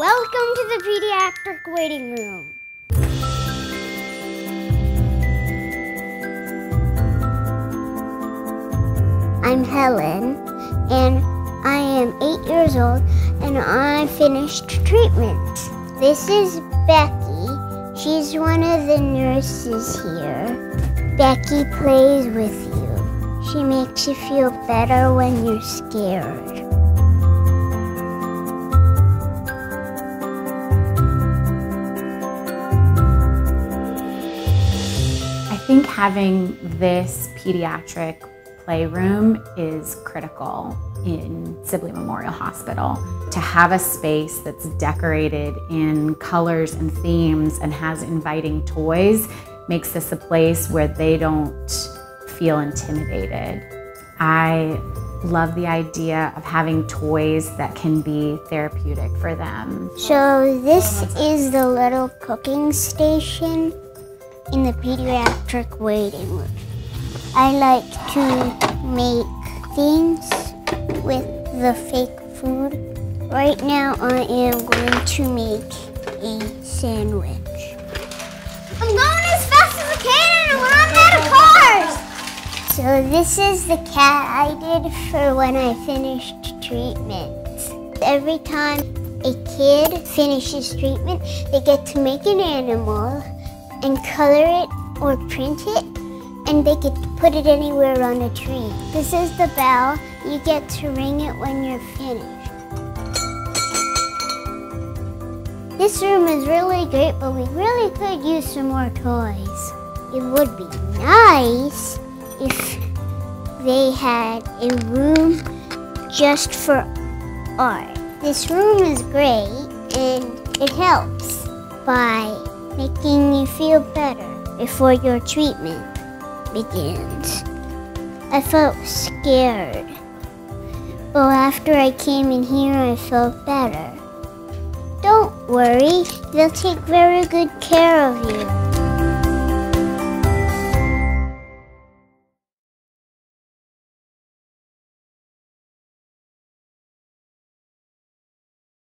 Welcome to the pediatric waiting room. I'm Helen, and I am eight years old, and I finished treatment. This is Becky. She's one of the nurses here. Becky plays with you. She makes you feel better when you're scared. Think having this pediatric playroom is critical in Sibley Memorial Hospital. To have a space that's decorated in colors and themes and has inviting toys makes this a place where they don't feel intimidated. I love the idea of having toys that can be therapeutic for them. So, this is the little cooking station in the pediatric waiting room. I like to make things with the fake food. Right now, I am going to make a sandwich. I'm going as fast as I can and we're out of cars! So, this is the cat I did for when I finished treatment. Every time a kid finishes treatment, they get to make an animal and color it or print it, and they to put it anywhere on a tree. This is the bell. You get to ring it when you're finished. This room is really great, but we really could use some more toys. It would be nice if they had a room just for art. This room is great and it helps by making you feel better before your treatment begins. I felt scared, but after I came in here, I felt better. Don't worry, they'll take very good care of you.